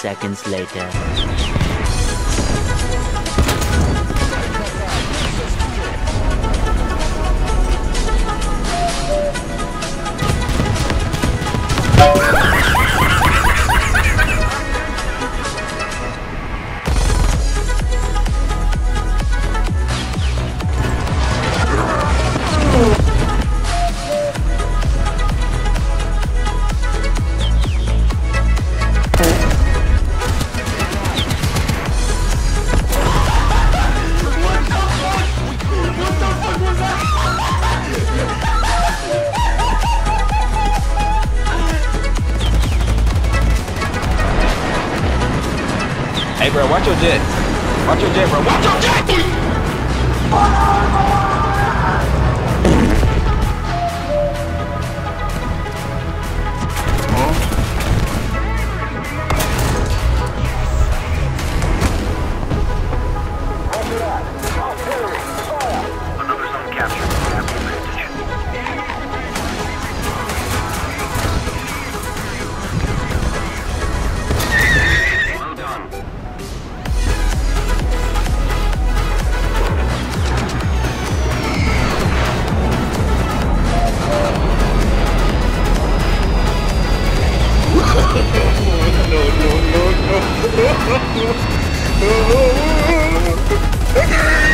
seconds later. Hey, bro, watch your jet. Watch your jet, bro. Watch your jet! Okay.